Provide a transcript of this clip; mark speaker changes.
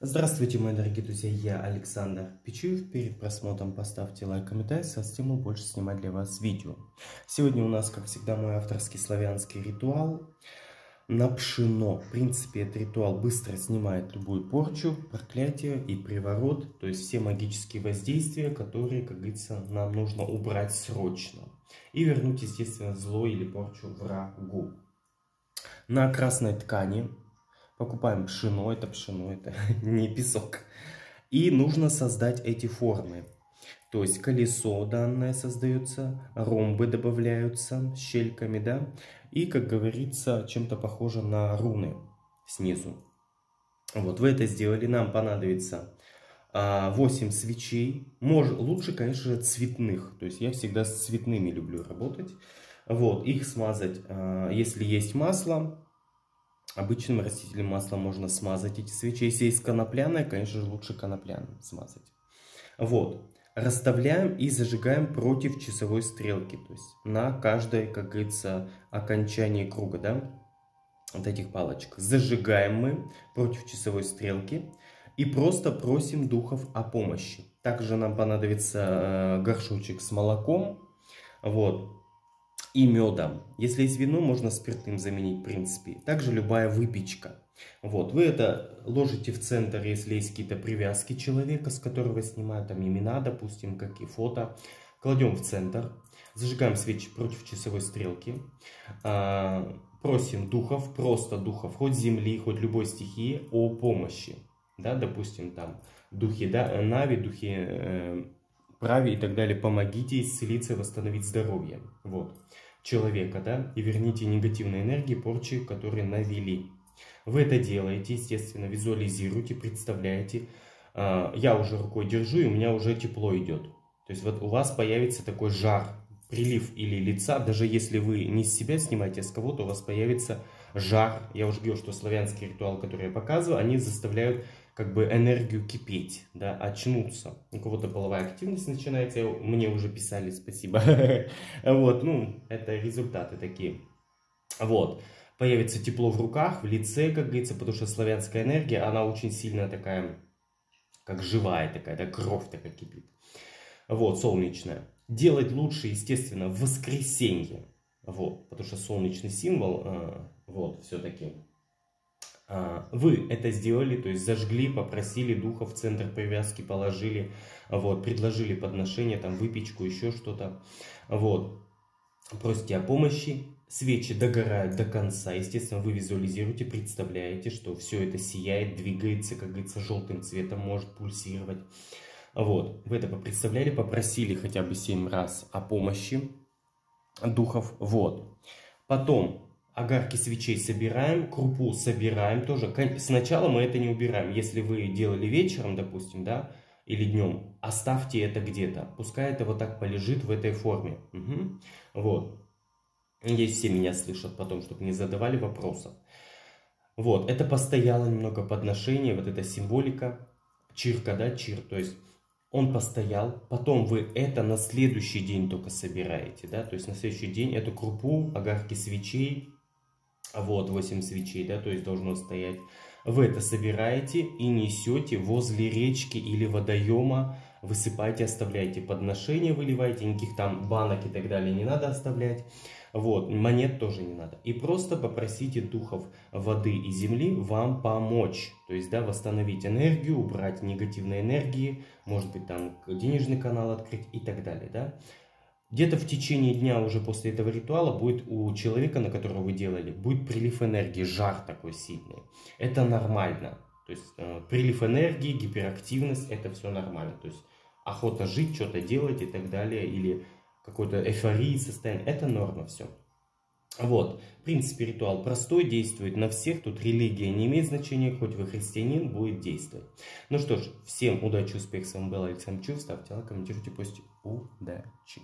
Speaker 1: Здравствуйте, мои дорогие друзья, я Александр Пичуев. Перед просмотром поставьте лайк, комментарий, со стимул больше снимать для вас видео. Сегодня у нас, как всегда, мой авторский славянский ритуал на пшено. В принципе, этот ритуал быстро снимает любую порчу, проклятие и приворот, то есть все магические воздействия, которые, как говорится, нам нужно убрать срочно. И вернуть, естественно, зло или порчу врагу. На красной ткани покупаем пшено, это пшено, это не песок. И нужно создать эти формы. То есть колесо данное создается, ромбы добавляются щельками, да, и, как говорится, чем-то похоже на руны снизу. Вот, вы это сделали, нам понадобится 8 а, свечей, Мож, лучше, конечно цветных, то есть я всегда с цветными люблю работать. Вот, их смазать, а, если есть масло, Обычным растительным маслом можно смазать эти свечи. Если есть конопляное, конечно же, лучше конопляным смазать. Вот. Расставляем и зажигаем против часовой стрелки. То есть на каждое, как говорится, окончание круга, да, вот этих палочек. Зажигаем мы против часовой стрелки и просто просим духов о помощи. Также нам понадобится э, горшочек с молоком. Вот и медом. Если есть вино, можно спиртным заменить, в принципе. Также любая выпечка. Вот, вы это ложите в центр, если есть какие-то привязки человека, с которого снимают там имена, допустим, как и фото. Кладем в центр, зажигаем свечи против часовой стрелки, а, просим духов, просто духов, хоть земли, хоть любой стихии, о помощи. Да, допустим, там духи да, Нави, духи Прави и так далее, помогите исцелиться, восстановить здоровье. Вот человека, да, и верните негативные энергии, порчи, которые навели. Вы это делаете, естественно, визуализируете, представляете. А, я уже рукой держу, и у меня уже тепло идет. То есть вот у вас появится такой жар, прилив или лица, даже если вы не с себя снимаете, а с кого-то, у вас появится жар. Я уже говорил, что славянский ритуал, который я показываю, они заставляют как бы энергию кипеть, да, очнуться. У кого-то половая активность начинается, мне уже писали спасибо. Вот, ну, это результаты такие. Вот, появится тепло в руках, в лице, как говорится, потому что славянская энергия, она очень сильная такая, как живая такая, да, кровь такая кипит. Вот, солнечная. Делать лучше, естественно, в воскресенье. Вот, потому что солнечный символ, э, вот, все-таки вы это сделали, то есть зажгли, попросили духа в центр привязки, положили, вот, предложили подношение, там выпечку, еще что-то, вот, просите о помощи, свечи догорают до конца, естественно, вы визуализируете, представляете, что все это сияет, двигается, как говорится, желтым цветом, может пульсировать, вот, вы это представляли, попросили хотя бы 7 раз о помощи духов, вот, потом огарки свечей собираем, крупу собираем тоже. Сначала мы это не убираем. Если вы делали вечером, допустим, да, или днем, оставьте это где-то. Пускай это вот так полежит в этой форме. Угу. Вот. Надеюсь, все меня слышат потом, чтобы не задавали вопросов. Вот, это постояло немного подношение, вот эта символика, чирка, да, чир, то есть он постоял, потом вы это на следующий день только собираете, да, то есть на следующий день эту крупу, огарки свечей, вот 8 свечей, да, то есть должно стоять. Вы это собираете и несете возле речки или водоема, высыпаете, оставляете подношения, выливаете, никаких там банок и так далее не надо оставлять. Вот, монет тоже не надо. И просто попросите духов воды и земли вам помочь. То есть, да, восстановить энергию, убрать негативные энергии, может быть, там денежный канал открыть и так далее, да. Где-то в течение дня уже после этого ритуала будет у человека, на которого вы делали, будет прилив энергии, жар такой сильный. Это нормально. То есть э, прилив энергии, гиперактивность, это все нормально. То есть охота жить, что-то делать и так далее, или какой-то эйфории состояние, это норма все. Вот, в принципе, ритуал простой, действует на всех, тут религия не имеет значения, хоть вы христианин, будет действовать. Ну что ж, всем удачи, успехов, с вами был Александр Чув, ставьте лайк, комментируйте, постите. Удачи!